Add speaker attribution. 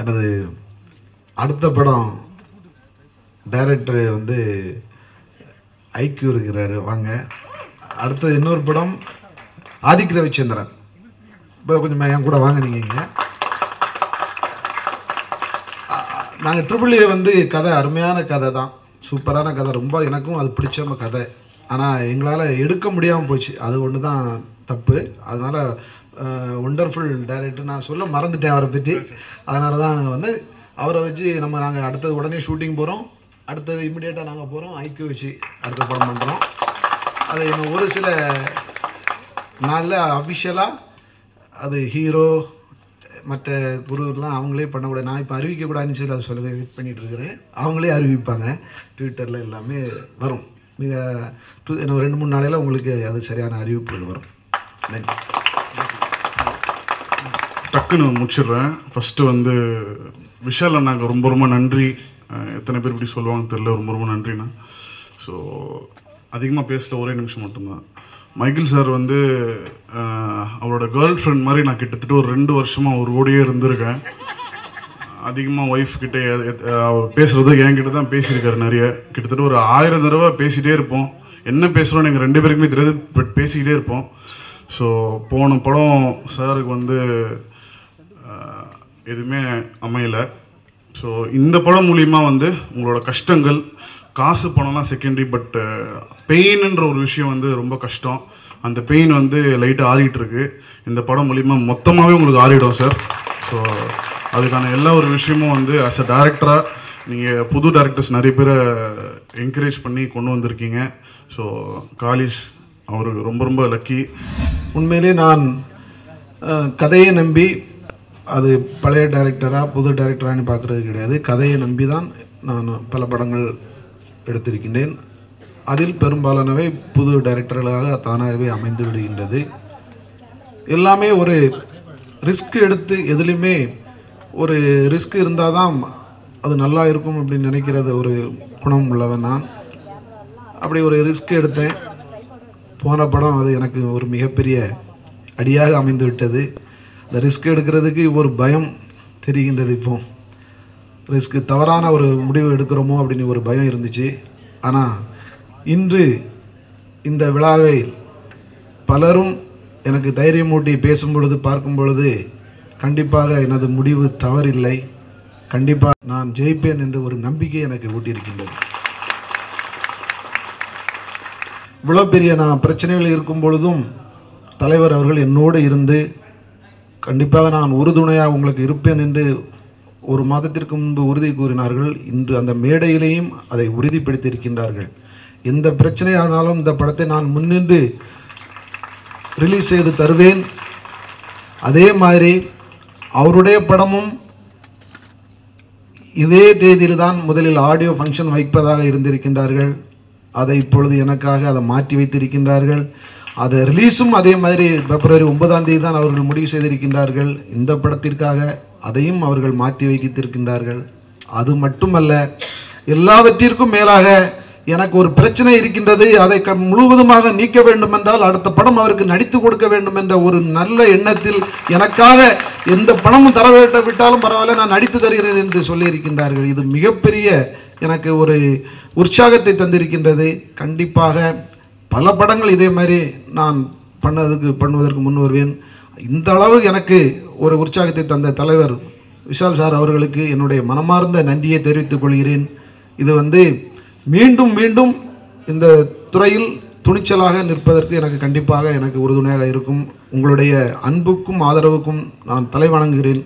Speaker 1: எனது அடுத்த படம் டைரக்டர் வந்து ஐக்யூ இருக்கிறாரு. வாங்க. அடுத்தது இன்னொரு படம் ஆதிக் ரவிச்சந்திரன். இப்போ கொஞ்சம் என் கூட வாங்க நீங்கள் இங்கே. நாங்கள் ட்ரிபிள் ஏ வந்து கதை அருமையான கதை தான். சூப்பரான கதை. ரொம்ப எனக்கும் அது பிடிச்ச கதை. ஆனால் எங்களால் எடுக்க முடியாமல் போச்சு. அது ஒன்று தான் தப்பு. அதனால் ஒண்டர்ஃபுல் டைரக்டர் நான் சொல்ல மறந்துட்டேன் அவரை பற்றி அதனால தான் வந்து அவரை வச்சு நம்ம நாங்கள் அடுத்தது உடனே ஷூட்டிங் போகிறோம் அடுத்தது இமிடியேட்டாக நாங்கள் போகிறோம் ஐக்கிய வச்சு அடுத்த படம் பண்ணுறோம் அது இன்னும் ஒரு சில நாளில் அஃபிஷியலாக அது ஹீரோ மற்ற குருலாம் அவங்களே பண்ணக்கூடாது. நான் இப்போ அறிவிக்கக்கூடாதுன்னு சொல்லி அதை சொல்ல வெயிட் பண்ணிட்டு இருக்கிறேன். அவங்களே அறிவிப்பாங்க. ட்விட்டரில் எல்லாமே வரும். மிக டூ ரெண்டு மூணு நாளையில் உங்களுக்கு அது சரியான அறிவிப்புகள் வரும். நன்றி.
Speaker 2: டக்குன்னு முடிச்சிடுறேன். ஃபஸ்ட்டு வந்து விஷால் அண்ணாக்கு ரொம்ப ரொம்ப நன்றி. எத்தனை பேர் இப்படி சொல்லுவாங்கன்னு தெரில ரொம்ப ரொம்ப நன்றிண்ணா. ஸோ அதிகமாக பேசல ஒரே நிமிஷம் மட்டும்தான். மைக்கேல் சார் வந்து அவரோட கேர்ள் ஃப்ரெண்ட் மாதிரி நான் கிட்டத்தட்ட ஒரு ரெண்டு வருஷமாக அவர் ஓடியே இருந்திருக்கேன். அதிகமாக ஒய்ஃப் கிட்டே அவர் பேசுகிறது என்கிட்ட தான் பேசியிருக்காரு நிறைய. கிட்டத்தட்ட ஒரு ஆயிரம் தடவை பேசிகிட்டே இருப்போம். என்ன பேசுகிறோன்னு எங்கள் ரெண்டு பேருக்குமே தெரியாது பட் பேசிக்கிட்டே இருப்போம். ஸோ போன படம் சாருக்கு வந்து எதுவுமே அமையலை. ஸோ இந்த படம் மூலிமா வந்து உங்களோட கஷ்டங்கள் காசு பணம்லாம் செகண்டரி பட் பெயின்ன்ற ஒரு விஷயம் வந்து ரொம்ப கஷ்டம். அந்த பெயின் வந்து லைட்டாக ஆறிட்டு இருக்கு இந்த படம் மூலிமா மொத்தமாகவே உங்களுக்கு ஆறிடும் சார் ஸோ அதுக்கான எல்லா ஒரு விஷயமும் வந்து ஆஸ் அ டேரக்டராக நீங்கள் புது டேரக்டர்ஸ் நிறைய பேரை என்கரேஜ் பண்ணி கொண்டு வந்திருக்கீங்க. ஸோ காலிஷ் அவர் ரொம்ப ரொம்ப லக்கி
Speaker 1: உண்மையிலே நான் கதையை நம்பி அது பழைய டைரக்டராக புது டைரக்டரானு பார்க்குறது கிடையாது. கதையை நம்பி தான் நான் பல படங்கள் எடுத்திருக்கின்றேன். அதில் பெரும்பாலானவை புது டைரக்டர்களாக தானாகவே அமைந்து விடுகின்றது. எல்லாமே ஒரு ரிஸ்க் எடுத்து எதுலேயுமே ஒரு ரிஸ்க் இருந்தால் தான் அது நல்லா இருக்கும் அப்படின்னு நினைக்கிறது ஒரு குணம் உள்ளவன் நான். அப்படி ஒரு ரிஸ்க் எடுத்தேன். போன படம் அது எனக்கு ஒரு மிகப்பெரிய அடியாக அமைந்து விட்டது. இந்த ரிஸ்க் எடுக்கிறதுக்கு ஒரு பயம் தெரிகின்றது இப்போ. ரிஸ்க் தவறான ஒரு முடிவு எடுக்கிறோமோ அப்படின்னு ஒரு பயம் இருந்துச்சு. ஆனால் இன்று இந்த விழாவை பலரும் எனக்கு தைரியமூட்டி பேசும் பொழுது பார்க்கும் பொழுது கண்டிப்பாக எனது முடிவு தவறில்லை. கண்டிப்பாக நான் ஜெயிப்பேன் என்ற ஒரு நம்பிக்கை எனக்கு ஊட்டியிருக்கின்றது. இவ்வளோ பெரிய நான் பிரச்சனைகள் இருக்கும் பொழுதும் தலைவர் அவர்கள் என்னோடு இருந்து கண்டிப்பாக நான் உறுதுணையாக உங்களுக்கு இருப்பேன் என்று ஒரு மாதத்திற்கு முன்பு உறுதி கூறினார்கள். இன்று அந்த மேடையிலேயும் அதை உறுதிப்படுத்தியிருக்கின்றார்கள். எந்த பிரச்சனையானாலும் இந்த படத்தை நான் முன்னின்று ரிலீஸ் செய்து தருவேன். அதே மாதிரி அவருடைய படமும் இதே தேதியில் தான் முதலில் ஆடியோ ஃபங்க்ஷன் வைப்பதாக இருந்திருக்கின்றார்கள். அதை இப்பொழுது எனக்காக அதை மாற்றி வைத்திருக்கின்றார்கள். அதை ரிலீஸும் அதே மாதிரி பிப்ரவரி ஒன்பதாம் தேதி தான் அவர்கள் முடிவு செய்திருக்கின்றார்கள். இந்த படத்திற்காக அதையும் அவர்கள் மாற்றி வைத்திருக்கின்றார்கள். அது மட்டுமல்ல எல்லாவற்றிற்கும் மேலாக எனக்கு ஒரு பிரச்சனை இருக்கின்றது. அதை க- முழுவதுமாக நீக்க வேண்டும் என்றால் அடுத்த படம் அவருக்கு நடித்து கொடுக்க வேண்டும் என்ற ஒரு நல்ல எண்ணத்தில் எனக்காக எந்த பணமும் தர விட்டாலும் பரவாயில்ல நான் நடித்து தருகிறேன் என்று சொல்லியிருக்கின்றார்கள். இது மிகப்பெரிய எனக்கு ஒரு உற்சாகத்தை தந்திருக்கின்றது. கண்டிப்பாக பல படங்கள் இதே மாதிரி நான் பண்ணதுக்கு பண்ணுவதற்கு முன் வருவேன் இந்த அளவு எனக்கு ஒரு உற்சாகத்தை தந்த தலைவர் விஷால் சார் அவர்களுக்கு என்னுடைய மனமார்ந்த நன்றியை தெரிவித்துக் கொள்கிறேன். இது வந்து மீண்டும் மீண்டும் இந்த துறையில் துணிச்சலாக நிற்பதற்கு எனக்கு கண்டிப்பாக எனக்கு உறுதுணையாக இருக்கும். உங்களுடைய அன்புக்கும் ஆதரவுக்கும் நான் தலை வணங்குகிறேன்.